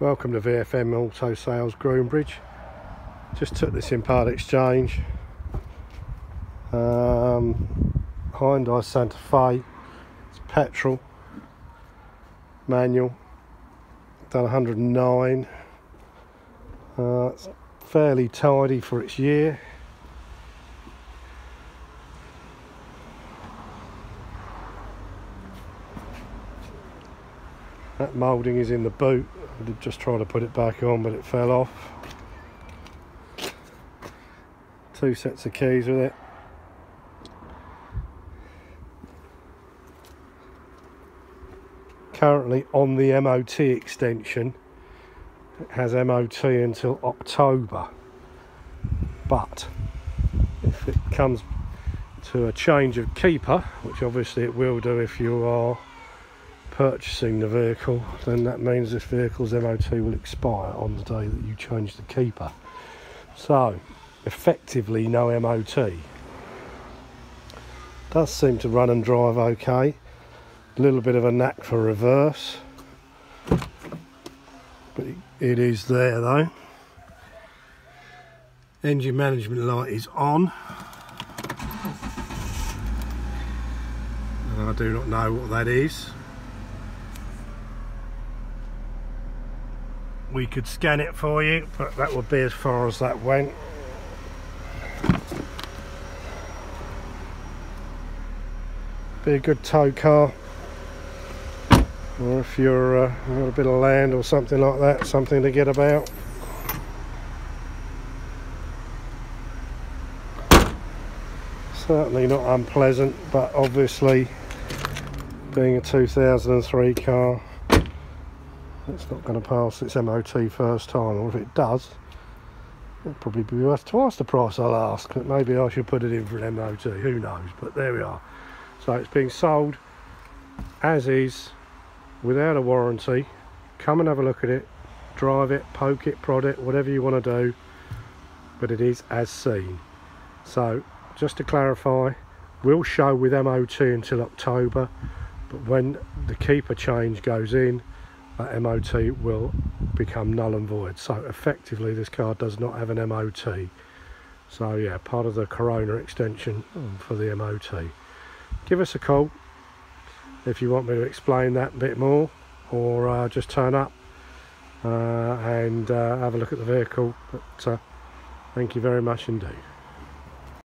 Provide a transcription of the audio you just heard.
Welcome to VFM Auto Sales Groombridge. Just took this in part exchange. Um, Hyundai Santa Fe. It's petrol, manual. Done 109. Uh, it's fairly tidy for its year. That moulding is in the boot. I did just try to put it back on, but it fell off. Two sets of keys with it. Currently on the MOT extension. It has MOT until October. But if it comes to a change of keeper, which obviously it will do if you are purchasing the vehicle, then that means this vehicle's MOT will expire on the day that you change the keeper. So, effectively no MOT. Does seem to run and drive okay. A little bit of a knack for reverse. But it is there though. Engine management light is on. And I do not know what that is. We could scan it for you but that would be as far as that went. Be a good tow car. Or if you're uh, got a bit of land or something like that something to get about. Certainly not unpleasant but obviously being a 2003 car it's not going to pass its MOT first time or if it does it'll probably be worth twice the price I'll ask. But maybe I should put it in for an MOT who knows? But there we are. So it's being sold as is without a warranty. Come and have a look at it drive it poke it prod it whatever you want to do but it is as seen. So just to clarify we'll show with MOT until October but when the keeper change goes in that MOT will become null and void. So effectively this car does not have an MOT. So yeah, part of the Corona extension for the MOT. Give us a call if you want me to explain that a bit more or uh, just turn up uh, and uh, have a look at the vehicle. But uh, thank you very much indeed.